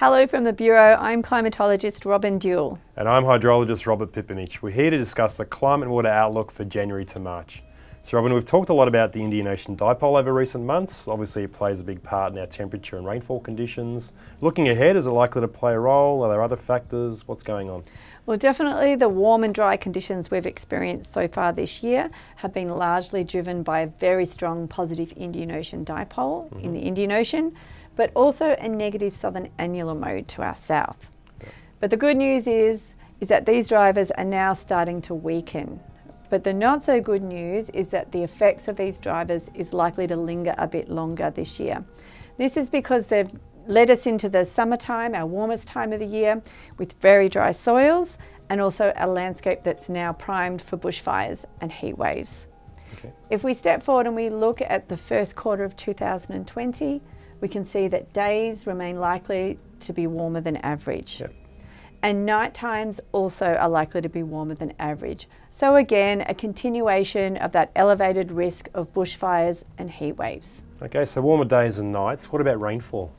Hello from the Bureau, I'm climatologist Robyn Duell. And I'm hydrologist Robert Pipunic. We're here to discuss the climate and water outlook for January to March. So Robin, we've talked a lot about the Indian Ocean dipole over recent months. Obviously it plays a big part in our temperature and rainfall conditions. Looking ahead, is it likely to play a role? Are there other factors? What's going on? Well, definitely the warm and dry conditions we've experienced so far this year have been largely driven by a very strong positive Indian Ocean dipole mm -hmm. in the Indian Ocean, but also a negative southern annular mode to our south. But the good news is, is that these drivers are now starting to weaken. But the not so good news is that the effects of these drivers is likely to linger a bit longer this year. This is because they've led us into the summertime, our warmest time of the year, with very dry soils and also a landscape that's now primed for bushfires and heat waves. Okay. If we step forward and we look at the first quarter of 2020, we can see that days remain likely to be warmer than average. Yep. And night times also are likely to be warmer than average. So again, a continuation of that elevated risk of bushfires and heat waves. Okay, so warmer days and nights. What about rainfall?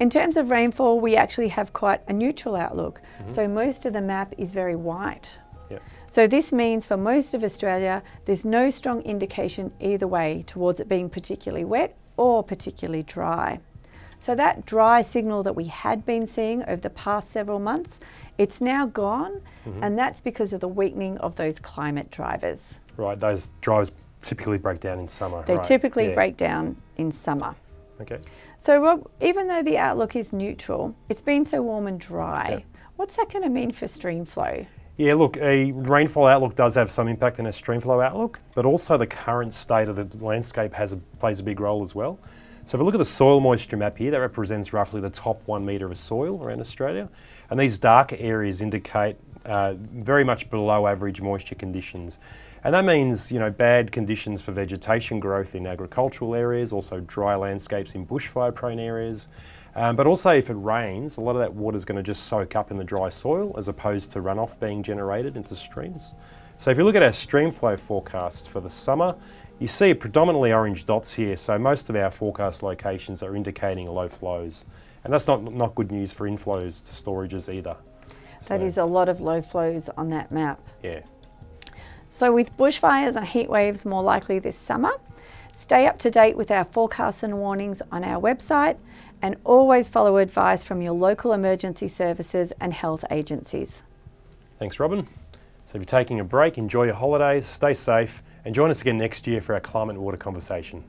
In terms of rainfall, we actually have quite a neutral outlook. Mm -hmm. So most of the map is very white. Yep. So this means for most of Australia, there's no strong indication either way towards it being particularly wet or particularly dry. So that dry signal that we had been seeing over the past several months, it's now gone, mm -hmm. and that's because of the weakening of those climate drivers. Right, those drivers typically break down in summer. They right. typically yeah. break down in summer. Okay. So Rob, even though the outlook is neutral, it's been so warm and dry. Yeah. What's that going to mean for stream flow? Yeah, look, a rainfall outlook does have some impact in a streamflow outlook, but also the current state of the landscape has a, plays a big role as well. So if we look at the soil moisture map here, that represents roughly the top one metre of soil around Australia. And these darker areas indicate uh, very much below average moisture conditions. And that means, you know, bad conditions for vegetation growth in agricultural areas, also dry landscapes in bushfire prone areas. Um, but also if it rains, a lot of that water is going to just soak up in the dry soil as opposed to runoff being generated into streams. So if you look at our stream flow forecasts for the summer, you see predominantly orange dots here, so most of our forecast locations are indicating low flows. And that's not, not good news for inflows to storages either. That so, is a lot of low flows on that map. Yeah. So with bushfires and heat waves more likely this summer, stay up to date with our forecasts and warnings on our website and always follow advice from your local emergency services and health agencies. Thanks Robyn. So if you're taking a break, enjoy your holidays, stay safe, and join us again next year for our climate and water conversation.